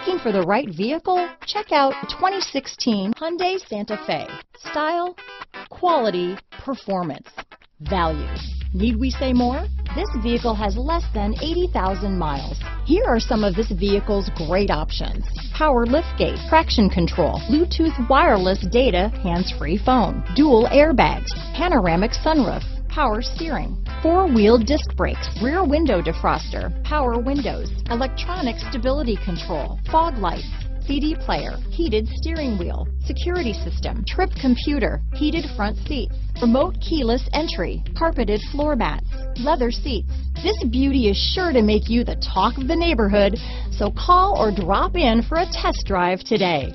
Looking for the right vehicle? Check out 2016 Hyundai Santa Fe. Style, quality, performance, value. Need we say more? This vehicle has less than 80,000 miles. Here are some of this vehicle's great options. Power liftgate, traction control, Bluetooth wireless data, hands-free phone, dual airbags, panoramic sunroof, power steering, four-wheel disc brakes, rear window defroster, power windows, electronic stability control, fog lights, CD player, heated steering wheel, security system, trip computer, heated front seats, remote keyless entry, carpeted floor mats, leather seats. This beauty is sure to make you the talk of the neighborhood, so call or drop in for a test drive today.